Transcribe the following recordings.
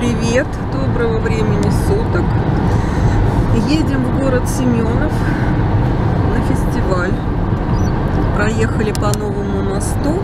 привет! Доброго времени суток! Едем в город Семенов на фестиваль. Проехали по новому мосту.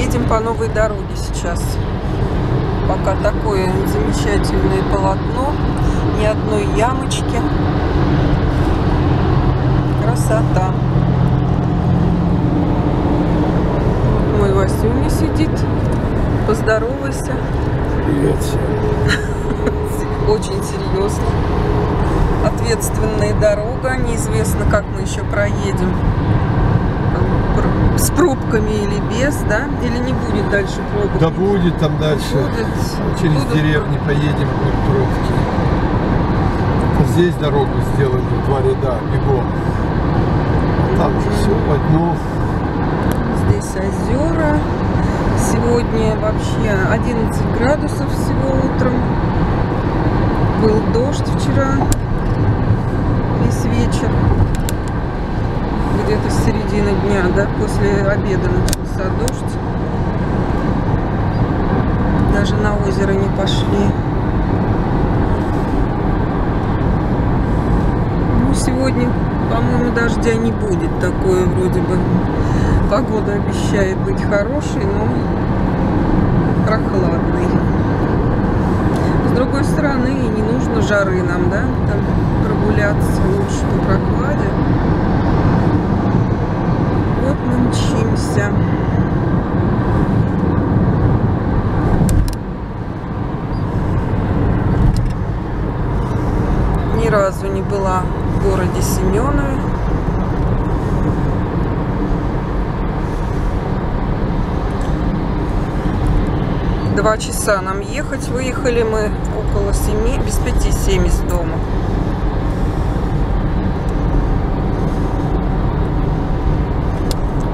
Едем по новой дороге сейчас. Пока такое замечательное полотно. Ни одной ямочки. Красота. Мой Васюня сидит. Поздоровайся. Привет. Очень серьезно. Ответственная дорога. Неизвестно, как мы еще проедем. С пробками или без, да? Или не будет дальше пробок? Да будет там дальше. Будет. Через Будут деревни поедем будут пробки. Здесь дорогу сделали два ряда бегом. Там же все в одну. Здесь озера. Сегодня вообще 11 градусов всего утром. Был дождь вчера. Весь вечер. Где-то с середины дня, да, после обеда начался дождь. Даже на озеро не пошли. Ну, сегодня, по-моему, дождя не будет. Такое вроде бы погода обещает быть хорошей, но прохладной. С другой стороны, не нужно жары нам, да, там прогуляться лучше по прохладе. Вот мы мчимся. Ни разу не была городе Семенове. Два часа нам ехать. Выехали мы около семи, без пяти семь из дома.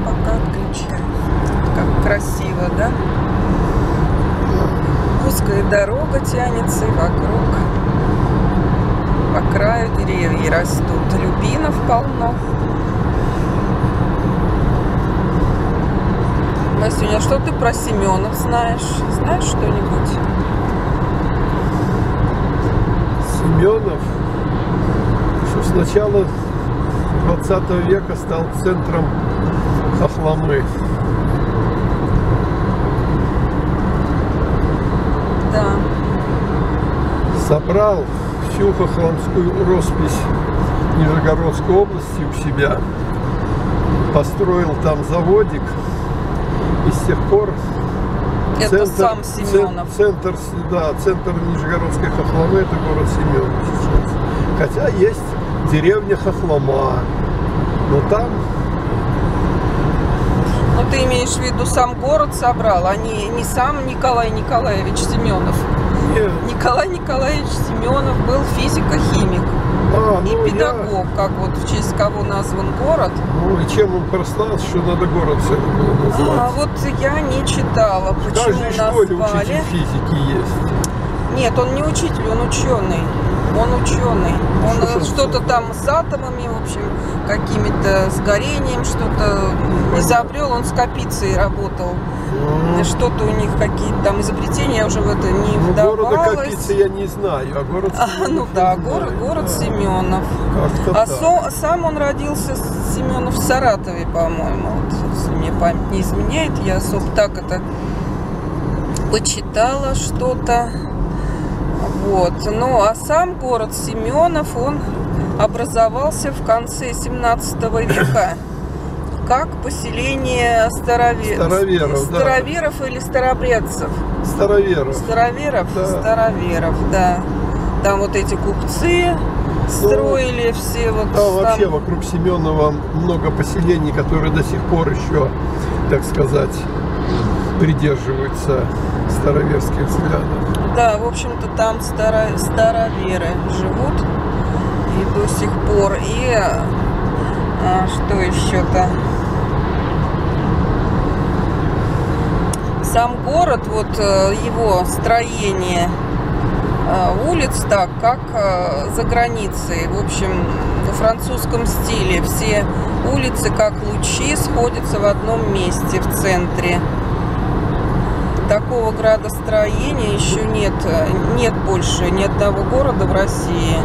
Пока отключаю. Как красиво, да? Узкая дорога тянется и вокруг. По краю деревья растут. Любинов полно. Васюня, что ты про Семенов знаешь? Знаешь что-нибудь? Семенов, что с начала 20 века стал центром Хохломы. Да. Собрал всю хохломскую роспись Нижегородской области у себя. Построил там заводик. И с тех пор Это сам Семенов. Центр, да, центр Нижегородской Хохломы это город Семенов сейчас. Хотя есть деревня Хохлома. Но там Ну, ты имеешь в виду сам город собрал, а не, не сам Николай Николаевич Семенов. Николай Николаевич Семенов был физико-химик а, и ну, я- педагог, как вот в честь кого назван город. ну и чем он прославился, что надо город было А вот я не читала, В почему каждой школе учитель физики есть. Нет, он не учитель, он ученый. Он ученый. Он что-то там с атомами, в общем, какими-то с горением, что-то изобрел, он с капицей работал. Что-то у них какие-то там изобретения, я уже в это не ну, города вдавалась. Капицы я не знаю, а город А, ну да, знаю, город, город да. Семенов. А со- сам он родился, Семенов, в Саратове, по-моему. Вот, если мне память не изменяет, я особо так это почитала что-то. Вот. Ну, а сам город Семенов, он образовался в конце 17 века как поселение старове- Староверов, да. староверов или старобрядцев. Староверов. Староверов? Да. Староверов, да. Там вот эти купцы строили все вот Там там- вообще вокруг Семенова много поселений, которые до сих пор еще, так сказать, придерживаются староверских взглядов. Да, в общем-то там старо- староверы живут и до сих пор. И а, что еще-то? Сам город, вот э, его строение э, улиц так, как э, за границей. В общем, во французском стиле все улицы, как лучи, сходятся в одном месте в центре. Такого градостроения еще нет. Нет больше ни одного города в России.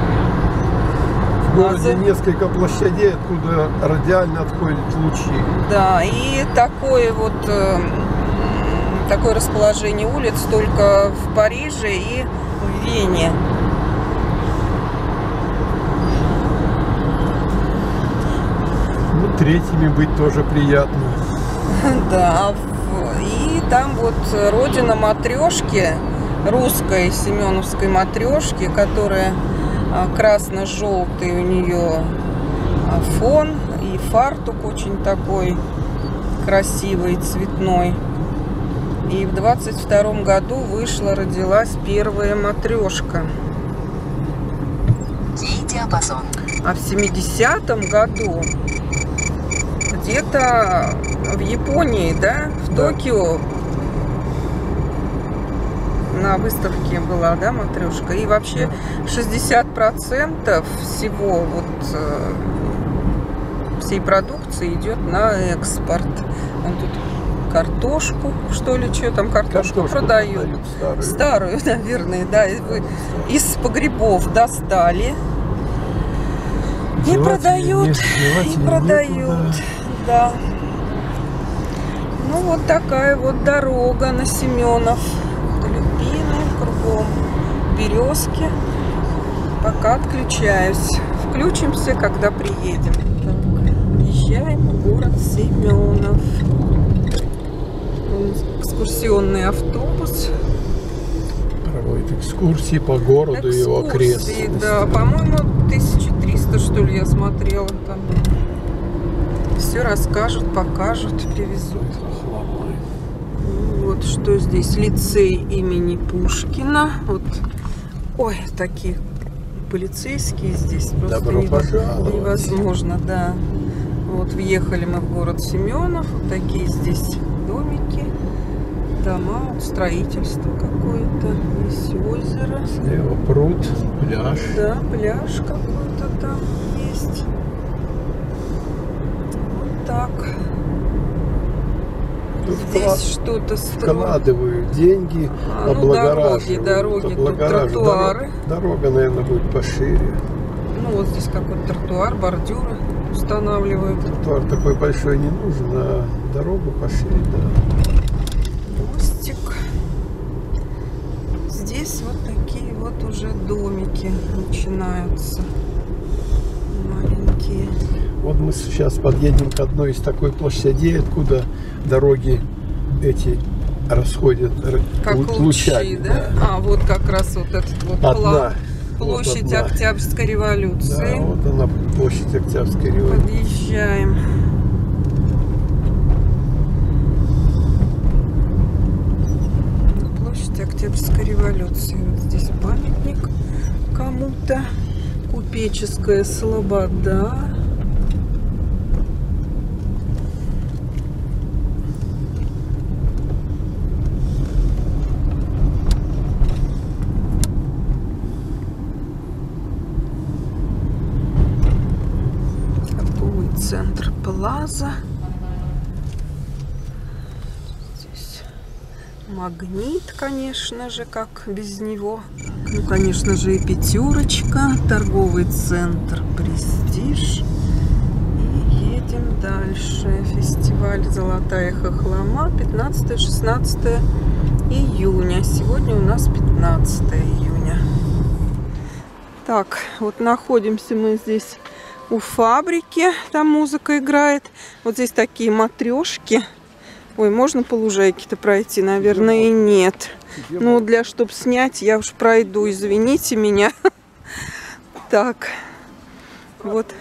В городе А несколько площадей, откуда радиально отходят лучи. Да, и такое вот э, такое расположение улиц только в Париже и в Вене. Ну, третьими быть тоже приятно. Да, в- и там вот родина матрешки, русской семеновской матрешки, которая а, красно-желтый у нее а, фон и фартук очень такой красивый, цветной. И в 22 году вышла, родилась первая матрешка. диапазон. А в 70-м году где-то в Японии, да, в Да. Токио на выставке была, да, матрешка. И вообще 60% всего вот э, всей продукции идет на экспорт. Он тут картошку, что ли, что там картошку, Картошку продают. старую. Старую, наверное, да. из погребов достали. И продают, и продают, некуда. да. Ну вот такая вот дорога на Семенов. Березки. Пока отключаюсь. Включимся, когда приедем. Так, Езжаем в город Семенов. Экскурсионный автобус. Проводит экскурсии по городу и его окрестностям. Да, по-моему, 1300, что ли, я смотрела там. Все расскажут, покажут, привезут. Вот что здесь. Лицей имени Пушкина. Вот. Ой, такие полицейские здесь. Просто Добро пожаловать. невозможно, да. Вот въехали мы в город Семенов. Вот такие здесь домики, дома, вот строительство какое-то. Есть озеро. Слева пруд, пляж. Да, пляж какой-то там есть. Вот так. Здесь что-то вкладывают деньги, А, ну, облагораживают. дороги, дороги, облагораживают. тротуары. Дорога, дорога, наверное, будет пошире. Ну, вот здесь какой-то тротуар, бордюры устанавливают. Тротуар такой большой не нужен, а дорогу пошире, да. Мостик. Здесь вот такие вот уже домики начинаются. Вот мы сейчас подъедем к одной из такой площадей, откуда дороги эти расходят Как лу- лучи, лучами, да? А, вот как раз вот этот вот Одна. пла- Вот Площадь одна. Октябрьской Да, революции. вот она, площадь Октябрьской революции. Подъезжаем. Площадь Октябрьской революции. Вот здесь памятник кому-то. Купеческая слобода. Торговый Плаза. Здесь магнит, конечно же, как без него. Ну, конечно же, и пятерочка. Торговый центр Престиж. Едем дальше. Фестиваль Золотая Хохлома. 15-16 июня. Сегодня у нас 15 июня. Так, вот находимся мы здесь у фабрики. Там музыка играет. Вот здесь такие матрешки. Ой, можно по лужайке-то пройти? Наверное, и нет. Ну, для чтоб снять, я уж пройду. Извините меня. Так. Вот.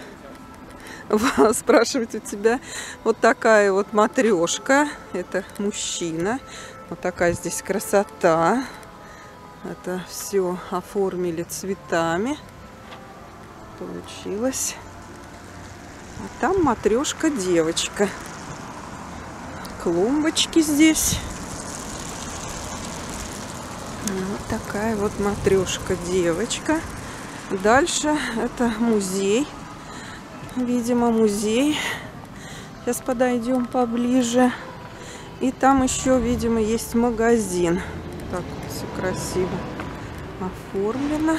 Ва- Спрашивать у тебя вот такая вот матрешка. Это мужчина. Вот такая здесь красота. Это все оформили цветами. Получилось. А там матрешка девочка. Клумбочки здесь. Вот такая вот матрешка девочка. Дальше это музей. Видимо, музей. Сейчас подойдем поближе. И там еще, видимо, есть магазин. Так все красиво оформлено.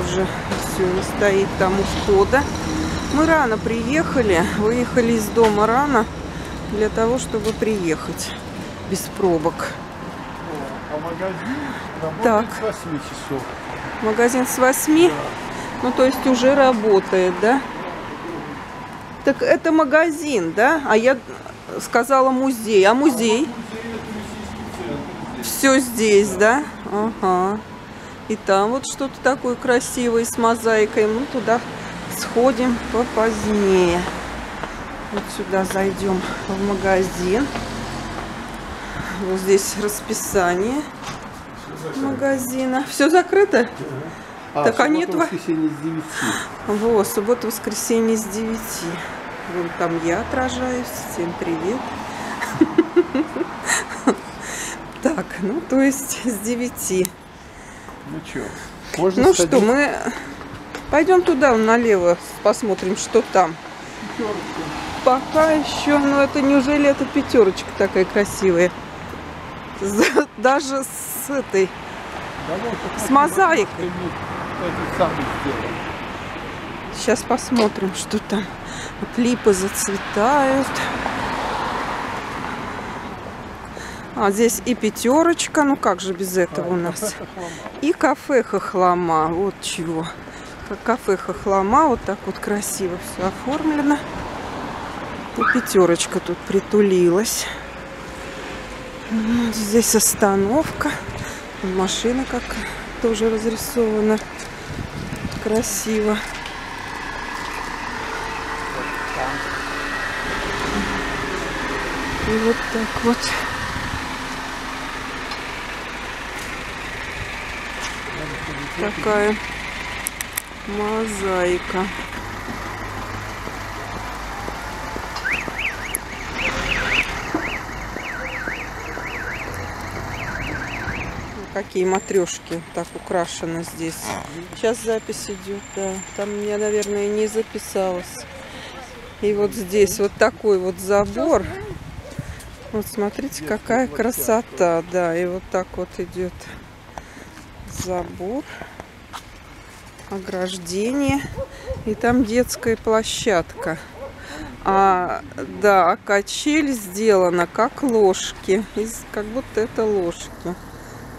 Уже все не стоит там у входа. Мы рано приехали, выехали из дома рано для того, чтобы приехать без пробок. А магазин Так. с 8 часов. Магазин с 8, ну то есть уже работает, да? Так это магазин, да? А я сказала музей. А музей? Все здесь, да? Ага. И там вот что-то такое красивое с мозаикой. Мы туда сходим попозднее. Вот сюда зайдем в магазин. Вот здесь расписание магазина. Все закрыто? А, Так, а нет во- воскресенье с 9. Во, суббота, воскресенье с 9. Вон там я отражаюсь. Всем привет. Так, ну то есть с 9. Ну что, можно Ну сходить? что, мы пойдем туда налево, посмотрим, что там. Пока еще, ну это неужели это пятерочка такая красивая? Даже с этой, Давай, с мозаикой. Сейчас посмотрим, что там. Вот липы зацветают. А здесь и пятерочка, ну как же без этого у нас. И кафе Хохлома, вот чего. Кафе Хохлома, вот так вот красиво все оформлено. И пятерочка тут притулилась. Здесь остановка. Машина как тоже разрисована. Красиво. И вот так вот. Такая мозаика. Ну, Какие матрешки так украшены здесь. Сейчас запись идет, да. Там я, наверное, не записалась. И вот здесь вот такой вот забор. Вот смотрите, какая красота, да. И вот так вот идет забор, ограждение. И там детская площадка. А, да, качель сделана как ложки. Из, как будто это ложки.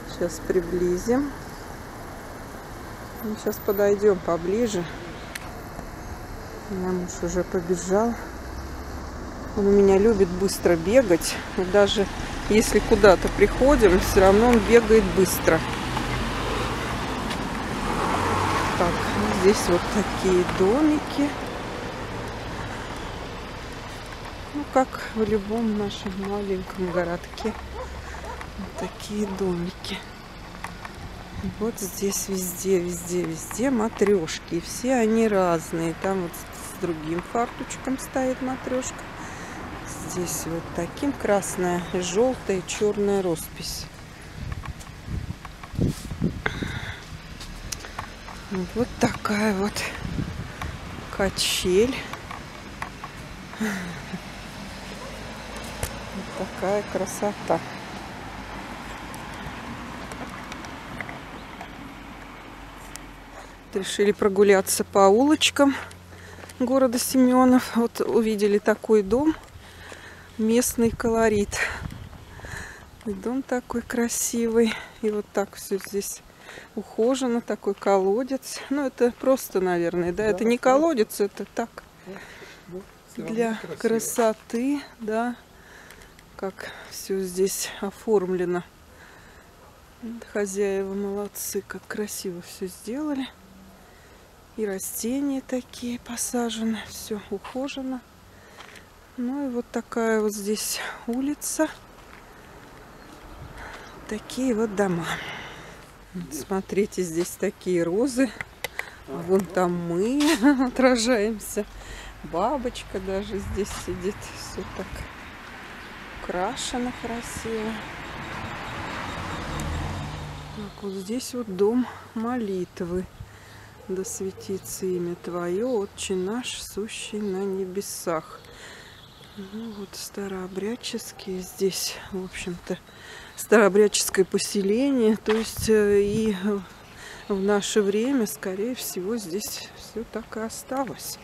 Сейчас приблизим. Сейчас подойдем поближе. Меня муж уже побежал. Он у меня любит быстро бегать. Даже если куда-то приходим, все равно он бегает быстро. Так, здесь вот такие домики. Ну, как в любом нашем маленьком городке. Вот такие домики. Вот здесь везде, везде, везде матрешки. И все они разные. Там вот с другим фартучком стоит матрешка. Здесь вот таким красная, желтая, черная роспись. Вот такая вот качель. Вот такая красота. Решили прогуляться по улочкам города Семенов. Вот увидели такой дом. Местный колорит. И дом такой красивый. И вот так все здесь ухожено. Такой колодец. Ну, это просто, наверное, да? это не колодец, это так. Для красиво. красоты, да. Как все здесь оформлено. Хозяева молодцы, как красиво все сделали. И растения такие посажены, все ухожено. Ну и вот такая вот здесь улица. Такие вот дома. Смотрите, здесь такие розы. А вон там мы отражаемся. Бабочка даже здесь сидит. Все так украшено красиво. Так, вот здесь вот дом молитвы. да светится имя Твое, Отче наш, сущий на небесах. Ну вот старообрядческие здесь, в общем-то, старообрядческое поселение, то есть э, и в наше время, скорее всего, здесь все так и осталось.